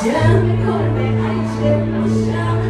Hashem, Hashem, Hashem, Hashem, Hashem,